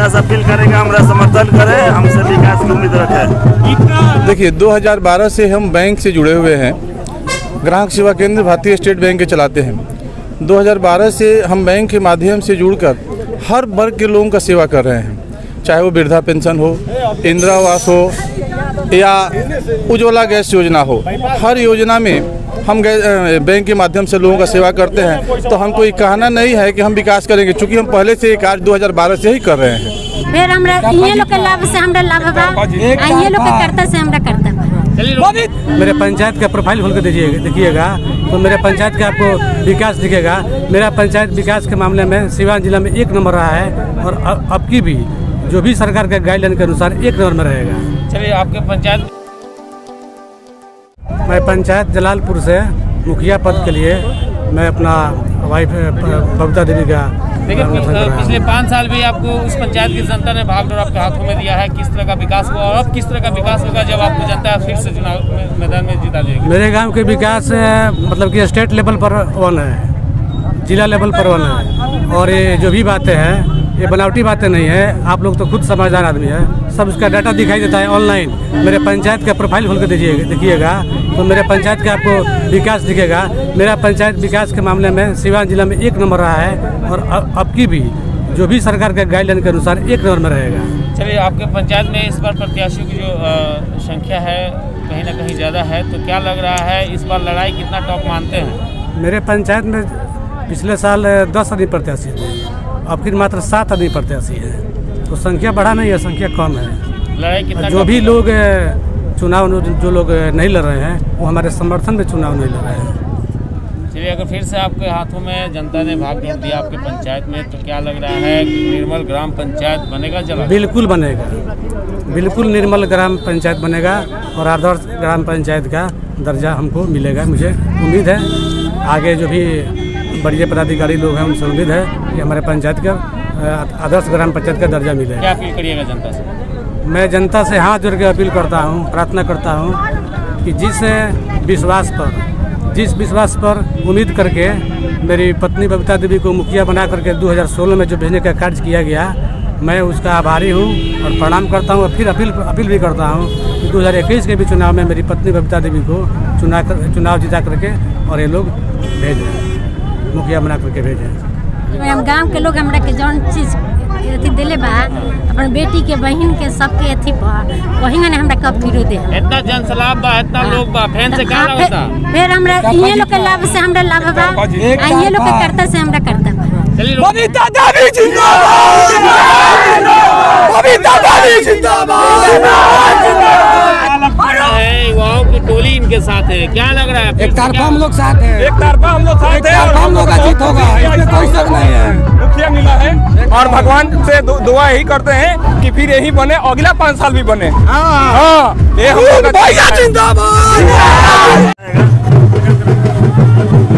विकास appeal करेंगे, हमारा समर्थन करें, हमसे विकास की उम्मीद रखें। देखिए 2012 से हम बैंक से जुड़े हुए हैं। ग्राहक सेवा केंद्र भारतीय स्टेट बैंक के चलाते हैं। 2012 से हम बैंक के माध्यम से जुड़कर हर वर्ग के लोगों का सेवा कर रहे हैं। चाहे वो वृद्धा पेंशन हो, इंदिरा आवास हो, या उज्ज्वला गैस योजना हो, हर योजना में हम बैंक के माध्यम से लोगों का सेवा करते हैं तो हमको ये कहना नहीं है कि हम विकास करेंगे क्योंकि हम पहले से ये कार्य 2012 से ही कर रहे हैं। फिर हमरा ये लोग के लाभ से हमरा लाभ बा ये लोग के कर्ता से हमरा कर्ता मेरे पंचायत का प्रोफ़ाइल खोल के दीजिएगा देखिएगा तो मेरे पंचायत का आपको विकास दिखेगा। मेरा पंचायत विकास के मामले में सिवान जिला में एक नंबर रहा है और अब की भी जो भी सरकार के गाइडलाइन के अनुसार एक नंबर में रहेगा। चलिए आपके पंचायत मैं पंचायत जलालपुर से मुखिया पद के लिए मैं अपना वाइफ बबीता देवी का। पिछले पाँच साल भी आपको उस पंचायत की जनता ने भाग दौड़ आपके हाथों में दिया है किस तरह का विकास हुआ और अब किस तरह का विकास होगा जब आपको जनता फिर से चुनाव मैदान में जीता देगी मेरे गाँव के विकास मतलब कि स्टेट लेवल पर वन है जिला लेवल पर वन है और ये जो भी बातें हैं ये बनावटी बातें नहीं है। आप लोग तो खुद समझदार आदमी है। सब उसका डाटा दिखाई देता है ऑनलाइन मेरे पंचायत का प्रोफ़ाइल खोल के दीजिएगा देखिएगा। तो मेरे पंचायत का आपको विकास दिखेगा। मेरा पंचायत विकास के मामले में सिवान जिला में एक नंबर रहा है और अब की भी जो भी सरकार के गाइडलाइन के अनुसार एक नंबर में रहेगा। चलिए आपके पंचायत में इस बार प्रत्याशियों की जो संख्या है कहीं ना कहीं ज़्यादा है। तो क्या लग रहा है इस बार लड़ाई कितना टॉप मानते हैं? मेरे पंचायत में पिछले साल दस आदमी प्रत्याशी थे। अब फिर मात्र सात आदमी प्रत्याशी हैं। तो संख्या बढ़ा नहीं है संख्या कम है। लड़ाई कितना जो भी लोग चुनाव जो लोग नहीं लड़ रहे हैं वो हमारे समर्थन में चुनाव नहीं लड़ रहे हैं। चलिए अगर फिर से आपके हाथों में जनता ने भाग दौड़ दिया आपके पंचायत में तो क्या लग रहा है कि निर्मल ग्राम पंचायत बनेगा चला बिल्कुल बनेगा। बिल्कुल निर्मल ग्राम पंचायत बनेगा और आदर्श ग्राम पंचायत का दर्जा हमको मिलेगा मुझे उम्मीद है। आगे जो भी बड़े पदाधिकारी लोग हैं उनसे उम्मीद है कि हमारे पंचायत का आदर्श ग्राम पंचायत का दर्जा मिले। क्या अपील करिएगा जनता से? मैं जनता से हाथ जोड़ के अपील करता हूँ प्रार्थना करता हूँ कि जिस विश्वास पर जिस विश्वास पर उम्मीद करके मेरी पत्नी बबीता देवी को मुखिया बना करके 2016 में जो भेजने का कार्य किया गया मैं उसका आभारी हूँ और प्रणाम करता हूँ और फिर अपील अपील भी करता हूँ कि 2021 के भी चुनाव में मेरी पत्नी बबीता देवी को चुना कर चुनाव जिता करके और ये लोग भेजें मुखिया बना करके भेजें हम गाँव के लोग हमरा के जौन चीज़ अथी देले बा अपन बेटी के बहन के सबके अथी पर वही ने हमरा कब फिरो दे इतना जनसलाब बा इतना लोग बा फ़ैन से क्या हाँ, लगता फिर- हमरा ये लोग के लाभ से हमरा लाभ बा आ ये लोग के कर्ता से हमरा कर्ता बबीता देवी जिंदाबाद! बबीता देवी जिंदाबाद! की साथ है? क्या लग रहा है? एक तरफा हम लोग साथ हैं। एक तरफा हम लोग साथ हैं और हम लोग का जीत होगा इसमें कोई शक नहीं है। मुखिया मिला है और भगवान से दुआ यही करते हैं कि फिर यही बने अगला पाँच साल भी बने। हाँ। ये हम लोग का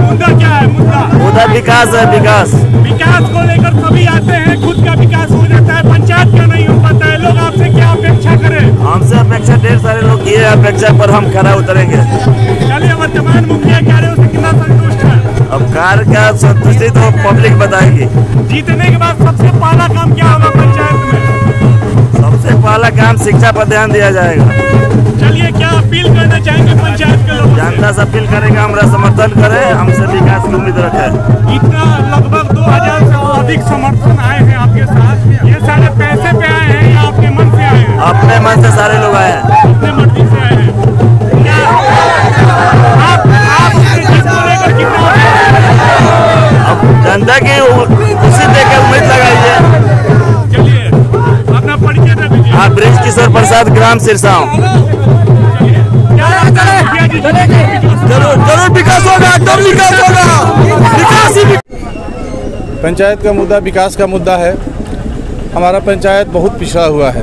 मुद्दा क्या है? विकास है विकास। विकास को लेकर सभी आते हैं खुद का विकास हो जाता है पंचायत अपेक्षा पर हम खरा उतरेंगे। वर्तमान मुखिया कार्यों कितना संतुष्ट है। अब कार्य का संतुष्टि तो पब्लिक बताएगी। जीतने के बाद सबसे पहला काम क्या होगा पंचायत में? सबसे पहला काम शिक्षा पर ध्यान दिया जाएगा। चलिए क्या अपील करना चाहेंगे पंचायत के लोगों जनता से अपील करेंगे हमारा समर्थन करे हमसे विकास की उम्मीद रखें। इतना लगभग 2000 से अधिक समर्थन आए हैं आपके साथ। ये सारे पैसे पे आए हैं या आपके मन से आए हैं? अपने मन से सारे लोग आए हैं। हाँ किशोर प्रसाद ग्राम ज़रूर विकास होगा विकास होगा। पंचायत का मुद्दा विकास का मुद्दा है। हमारा पंचायत बहुत पिछड़ा हुआ है।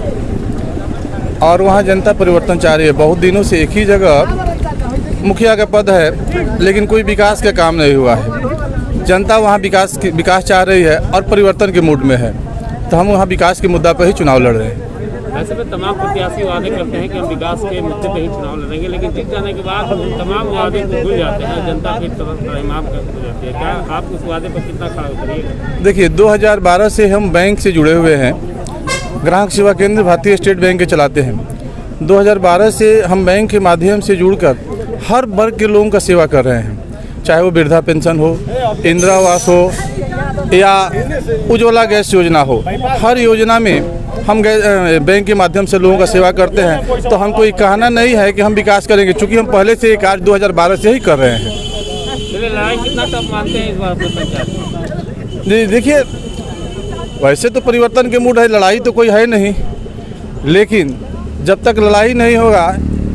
और वहाँ जनता परिवर्तन चाह रही है। बहुत दिनों से एक ही जगह मुखिया का पद है, लेकिन कोई विकास का काम नहीं हुआ है। जनता वहाँ विकास विकास चाह रही है और परिवर्तन के मूड में है। तो हम वहाँ विकास के मुद्दा पर ही चुनाव लड़ रहे हैं। ऐसे में तमाम प्रत्याशी वादे करते हैं कि हम विकास के मुद्दे पे ही चुनाव लड़ेंगे, लेकिन जीत जाने के बाद तमाम वादे को भूल जाते हैं, जनता परिमाम कर हो जाती है। क्या आप उस वादे पर कितना खड़ा उतरिएगा देखिए 2012 से हम बैंक से जुड़े हुए हैं। ग्राहक सेवा केंद्र भारतीय स्टेट बैंक के चलाते हैं। 2012 से हम बैंक के माध्यम से जुड़कर हर वर्ग के लोगों का सेवा कर रहे हैं। चाहे वो वृद्धा पेंशन हो, इंदिरा आवास हो, या उज्ज्वला गैस योजना हो, हर योजना में हम बैंक के माध्यम से लोगों का सेवा करते हैं तो हमको ये कहना नहीं है कि हम विकास करेंगे क्योंकि हम पहले से ये कार्य 2012 से ही कर रहे हैं कितना मानते हैं इस बार? जी देखिए वैसे तो परिवर्तन के मूड है लड़ाई तो कोई है नहीं लेकिन जब तक लड़ाई नहीं होगा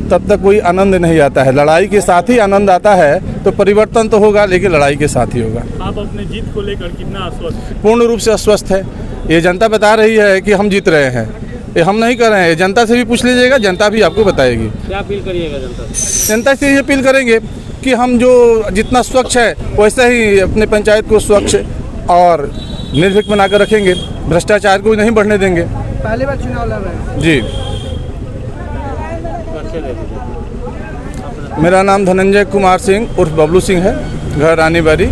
तब तक कोई आनंद नहीं आता है। लड़ाई के साथ ही आनंद आता है तो परिवर्तन तो होगा लेकिन लड़ाई के साथ ही होगा। आप अपने जीत को लेकर कितना हैं? पूर्ण रूप से अस्वस्थ है। ये जनता बता रही है कि हम जीत रहे हैं। ये हम नहीं कर रहे हैं। जनता से भी पूछ लीजिएगा जनता भी आपको बताएगी। क्या अपील करिएगा जनता से? जनता से ये अपील करेंगे कि हम जो जितना स्वच्छ है वैसा ही अपने पंचायत को स्वच्छ और निर्भीक बनाकर रखेंगे। भ्रष्टाचार को नहीं बढ़ने देंगे। पहली बार चुनाव लड़ रहे हैं। जी। मेरा नाम धनंजय कुमार सिंह उर्फ़ बबलू सिंह है घर रानीबाड़ी।